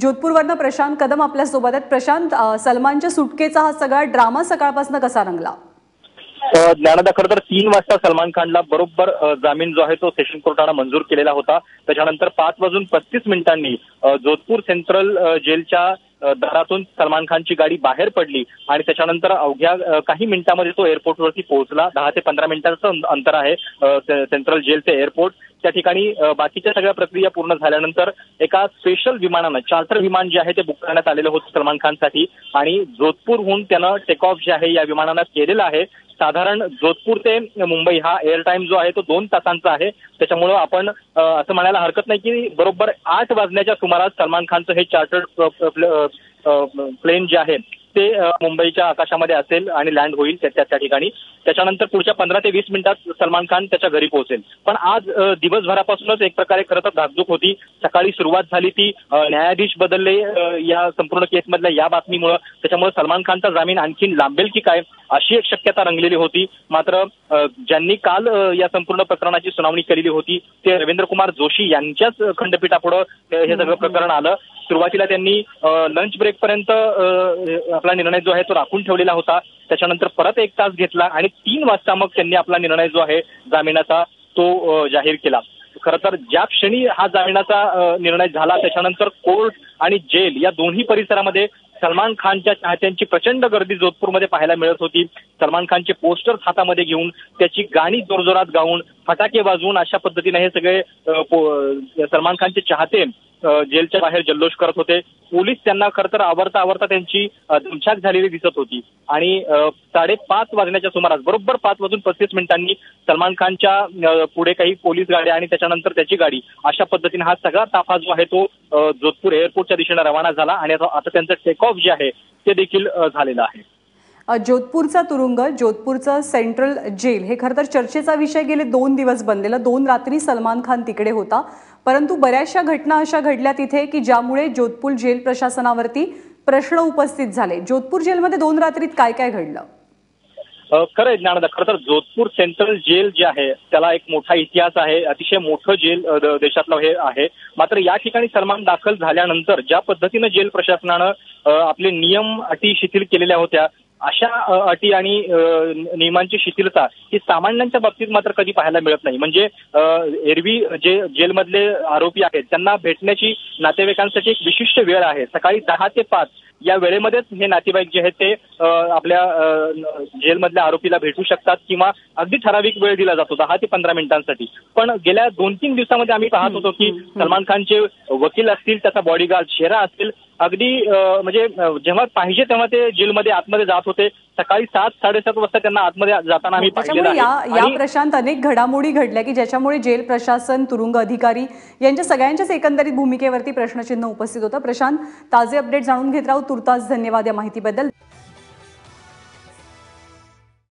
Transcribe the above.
जोधपूरवरनं प्रशांत कदम आपल्यासोबत आहेत. प्रशांत सलमानच्या सुटकेचा हा सगळा ड्रामा सकाळपासून कसा रंगला? ज्ञानदा खरं तर तीन वाजता सलमान खानला बरोबर जामीन जो आहे तो सेशन कोर्टानं मंजूर केलेला होता. त्याच्यानंतर पाच वाजून पस्तीस मिनिटांनी जोधपूर सेंट्रल जेलच्या दारातून सलमान खानची गाडी बाहेर पडली आणि त्याच्यानंतर अवघ्या काही मिनिटांमध्ये तो एअरपोर्टवरती पोहोचला. दहा ते पंधरा मिनिटांचं अंतर आहे सेंट्रल जेल ते एअरपोर्ट. त्या ठिकाणी बाकीच्या सगळ्या प्रक्रिया पूर्ण झाल्यानंतर एका स्पेशल विमानानं चार्टर विमान जे आहे ते बुक करण्यात आलेलं होतं सलमान खानसाठी. आणि जोधपूरहून त्यानं टेक ऑफ जे आहे या विमानानं केलेलं आहे. साधारण जोधपूर ते मुंबई हा एअर टाइम जो आहे तो दोन तासांचा आहे. त्याच्यामुळं आपण असं म्हणायला हरकत नाही की बरोबर आठ वाजण्याच्या सुमारास सलमान खानचं हे चार्टर्ड प्लेन जे आहे ते मुंबईच्या आकाशामध्ये असेल आणि लँड होईल त्या त्या- ठिकाणी. त्याच्यानंतर पुढच्या पंधरा ते वीस मिनिटात सलमान खान त्याच्या घरी पोहोचेल. पण आज दिवसभरापासूनच एक प्रकारे खरं तर धाकधूक होती. सकाळी सुरुवात झाली ती न्यायाधीश बदलले या संपूर्ण केसमधल्या या बातमीमुळं. त्याच्यामुळे सलमान खानचा जामीन आणखीन लांबेल की काय अशी एक शक्यता रंगलेली होती. मात्र ज्यांनी काल या संपूर्ण प्रकरणाची सुनावणी केलेली होती ते रवींद्र कुमार जोशी यांच्याच खंडपीठापुढं हे सगळं प्रकरण आलं. सुरुवातीला त्यांनी लंच ब्रेक पर्यंत आपला निर्णय जो आहे तो राखून ठेवलेला होता. त्याच्यानंतर परत एक तास घेतला आणि तीन वाजता मग त्यांनी आपला निर्णय जो आहे जामिनाचा तो जाहीर केला. खरं तर ज्या क्षणी हा जामिनाचा निर्णय झाला त्याच्यानंतर कोर्ट आणि जेल या दोन्ही परिसरामध्ये सलमान खानच्या चाहत्यांची प्रचंड गर्दी जोधपूरमध्ये पाहायला मिळत होती. सलमान खानचे पोस्टर्स हातामध्ये घेऊन त्याची गाणी जोरजोरात गाऊन फटाके वाजवून अशा पद्धतीने हे सगळे सलमान खानचे चाहते जेलच्या बाहेर जल्लोष करत होते. पोलीस त्यांना खरं तर आवरता आवरता त्यांची अ, दमछाक झालेली दिसत होती. आणि साडेपाच वाजण्याच्या सुमारास बरोबर पाच वाजून पस्तीस मिनिटांनी सलमान खानच्या पुढे काही पोलीस गाड्या आणि त्याच्यानंतर त्याची गाडी अशा पद्धतीने हा सगळा ताफा जो आहे तो जोधपूर एअरपोर्टच्या दिशेने रवाना झाला. आणि आता त्यांचं टेक ऑफ जे आहे ते देखील झालेलं आहे. जोधपूरचा तुरुंग जोधपूरचं सेंट्रल जेल हे खरं तर चर्चेचा विषय गेले दोन दिवस बनलेलं. दोन रात्री सलमान खान तिकडे होता. परंतु बऱ्याचशा घटना अशा घडल्या तिथे की ज्यामुळे जोधपूर जेल प्रशासनावरती प्रश्न उपस्थित झाले. जोधपूर जेलमध्ये दोन रात्रीत काय काय घडलं? अ, खरं ज्ञानदा खरं तर जोधपूर सेंट्रल जेल जे आहे त्याला एक मोठा इतिहास आहे. अतिशय मोठं जेल देशातलं हे आहे. मात्र या ठिकाणी सलमान दाखल झाल्यानंतर ज्या पद्धतीनं जेल प्रशासनानं आपले नियम अटी शिथिल केलेल्या होत्या अशा अटी आणि नियमांची शिथिलता ही सामान्यांच्या बाबतीत मात्र कधी पाहायला मिळत नाही. म्हणजे एरवी जे जेलमधले आरोपी आहेत त्यांना भेटण्याची नातेवाईकांसाठी एक विशिष्ट वेळ आहे. सकाळी दहा ते पाच या वेळेमध्येच हे नातेवाईक जे आहेत ते आपल्या जेलमधल्या आरोपीला भेटू शकतात किंवा अगदी ठराविक वेळ दिला जातो दहा ते पंधरा मिनिटांसाठी. पण गेल्या दोन तीन दिवसामध्ये आम्ही पाहत होतो की सलमान खानचे वकील असतील त्याचा बॉडीगार्ड शेरा असतील अगदी म्हणजे जेव्हा पाहिजे तेव्हा ते जेलमध्ये आतमध्ये जात होते. सकाळी सात साडेसात वाजता त्यांना आतमध्ये जाताना आम्ही पाहिलेलं या या प्रशांत अनेक घडामोडी घडल्या की ज्याच्यामुळे जेल प्रशासन तुरुंग अधिकारी यांच्या सगळ्यांच्याच एकंदरीत भूमिकेवरती प्रश्नचिन्ह उपस्थित होतं. प्रशांत ताजे अपडेट जाणून घेत राहू. तुर्तास धन्यवाद या माहितीबद्दल.